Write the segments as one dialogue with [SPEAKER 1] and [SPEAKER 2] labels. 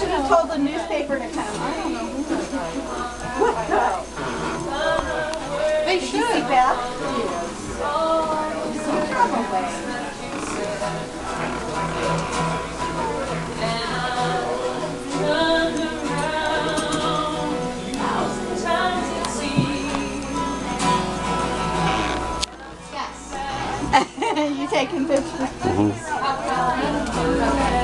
[SPEAKER 1] have told the newspaper to come. I don't know. What the? They should. See Beth? Oh, Probably. you taking pictures?
[SPEAKER 2] Gave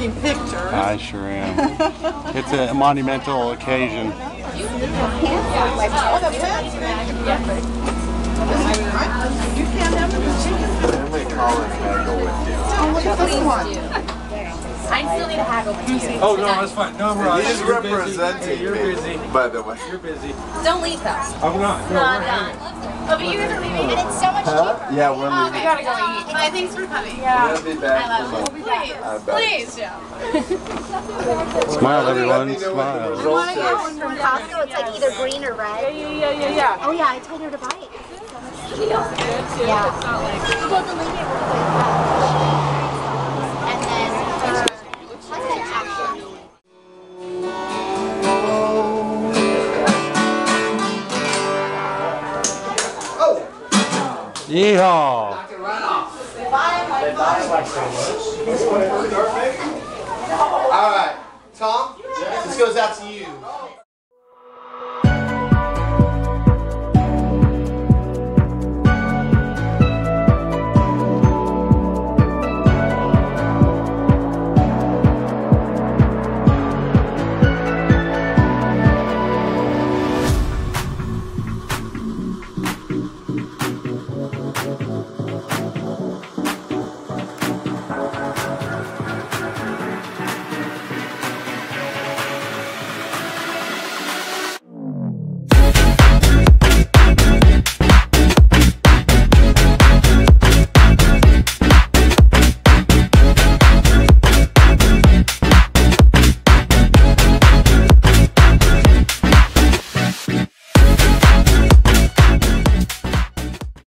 [SPEAKER 1] taking pictures.
[SPEAKER 3] I sure am. It's a monumental occasion.
[SPEAKER 1] The pet's big. You can't have them. Oh, look at this one.
[SPEAKER 4] I still need to haggle with you.
[SPEAKER 5] Oh, no, that's fine. No, we're all
[SPEAKER 6] He's
[SPEAKER 5] You're busy.
[SPEAKER 6] representing
[SPEAKER 5] Hey, You're busy.
[SPEAKER 6] by the way.
[SPEAKER 5] You're busy.
[SPEAKER 4] Don't leave though.
[SPEAKER 5] I'm not. No,
[SPEAKER 4] Not
[SPEAKER 5] we're
[SPEAKER 4] done. Oh, but you guys are leaving, and it's so much
[SPEAKER 6] Huh?
[SPEAKER 4] cheaper.
[SPEAKER 6] Yeah, we're
[SPEAKER 4] Oh, we gotta go eat. But thanks for coming.
[SPEAKER 6] We're gonna be back.
[SPEAKER 4] I love you. Please,
[SPEAKER 6] I bet.
[SPEAKER 4] please, Joe.
[SPEAKER 3] Smile, everyone.
[SPEAKER 6] me know what the
[SPEAKER 3] Smile.
[SPEAKER 6] results
[SPEAKER 4] get one from Costco. It's like either green or red.
[SPEAKER 1] Yeah, yeah, yeah, yeah.
[SPEAKER 4] Oh yeah, I told her to buy it. Yeah. Well,
[SPEAKER 3] Yeehaw!
[SPEAKER 6] All right, Tom, this goes out to